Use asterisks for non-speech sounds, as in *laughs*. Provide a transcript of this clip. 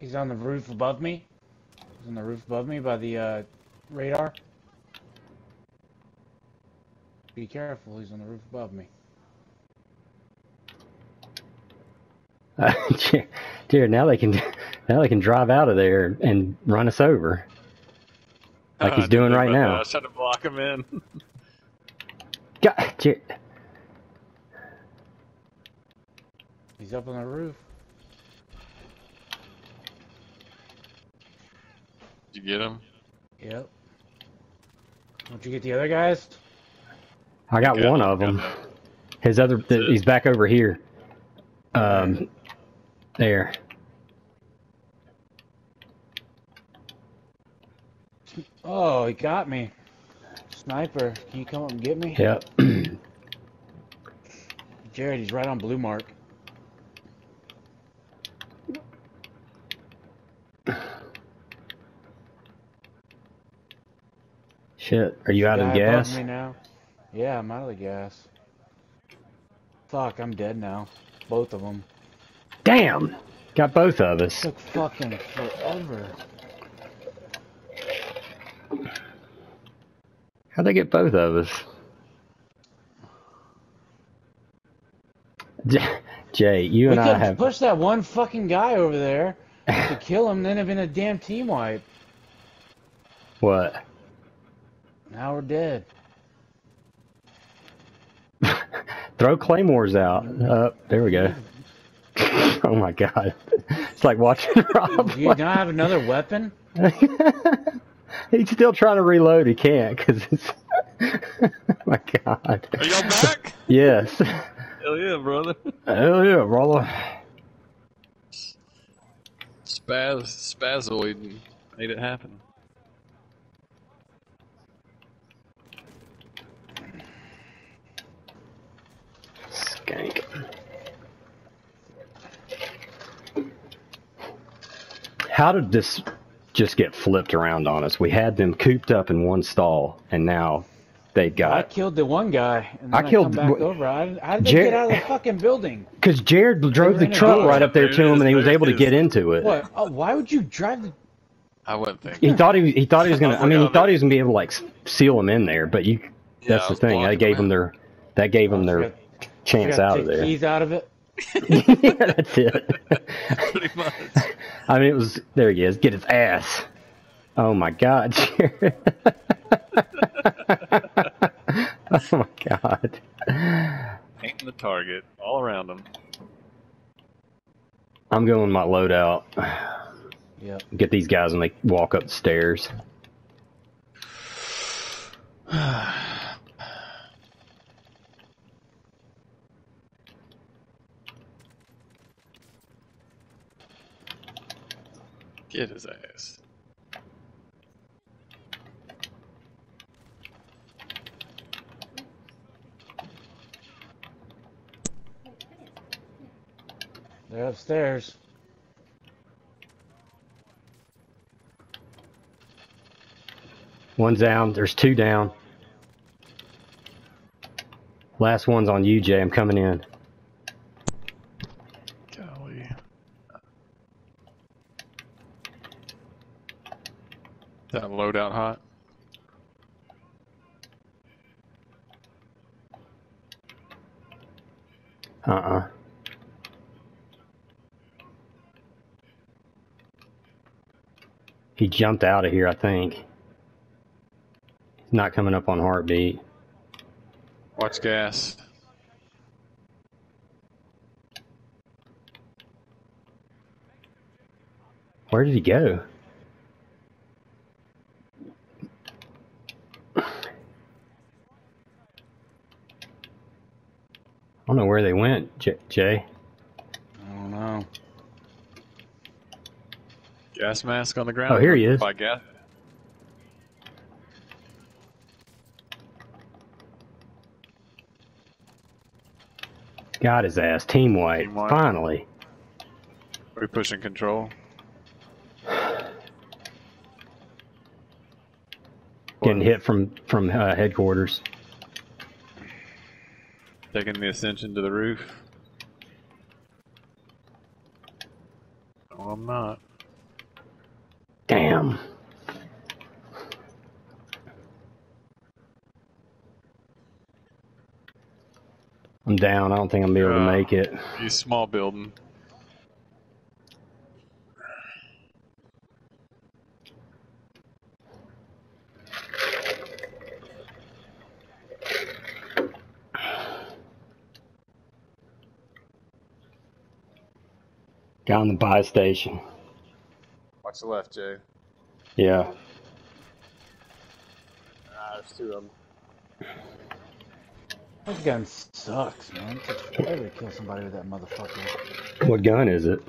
He's on the roof above me. He's on the roof above me by the uh, radar. Be careful, he's on the roof above me. *laughs* Uh, Jared, now they can *laughs* now they can drive out of there and run us over, like I he's didn't doing right about that. I now. was trying to block him in. *laughs* God, Jared, He's up on the roof. You get him? Yep. Don't you get the other guys? I got Okay, one of them. that. His other, That's it. he's back over here. Um, there. Oh, he got me. Sniper, can you come up and get me? Yep. *clears throat* Jared, he's right on blue mark. Shit, are you out of gas? Me now. Yeah, I'm out of the gas. Fuck, I'm dead now. Both of them. Damn, got both of us. Took fucking forever. How'd they get both of us? *laughs* Jay, you We and I have. push that one fucking guy over there to kill him, then have been a damn team wipe. *laughs* What? Now we're dead. *laughs* Throw claymores out. Uh, there we go. *laughs* oh my god. It's like watching *laughs* Rob. Do you not have another weapon? He's still trying to reload. He can't because it's. oh my god. Are y'all back? Yes. Hell yeah, brother. Hell yeah, brother. Spaz, Spazoid made it happen. Skank. How did this just get flipped around on us? We had them cooped up in one stall, and now they got. I killed the one guy, and I then I, killed- come back over. How, how did they Jer- get out of the fucking building? *laughs* Because Jared drove the truck right up there There to him, is, and he was able it to get into it. What? Oh, why would you drive the? I wasn't thinking. He thought he he thought he was gonna. *laughs* I mean, he thought he was gonna be able to like seal him in there, but you. Yeah, That's the thing. That gave him him their. That gave him their oh, Forgot- chance out of there. Keys out of it. yeah, that's it. Pretty much. I mean, it was there. He is. Get his ass. Oh my God, oh my God. Painting the target all around him. I'm going my loadout. Yep. Get these guys when they walk up the stairs. Get his ass. They're upstairs. One's down. There's two down. Last one's on you, Jay. I'm coming in. That loadout hot? Uh-uh. He jumped out of here, I think. He's not coming up on heartbeat. Watch gas. Where did he go? Don't know where they went, J- Jay. I don't know. Gas mask on the ground. Oh, here he is. By gas. Got his ass. Team wipe. Team wipe. Finally. Are we pushing control? Getting hit from from uh, headquarters. Taking the ascension to the roof. No, I'm not. Damn. I'm down. I don't think I'm gonna be able to uh, make it. He's small building. Got on the buy station. Watch the left, Jay. Yeah. Ah, there's two of them. That gun sucks, man. It takes forever to kill somebody with that motherfucker. What gun is it?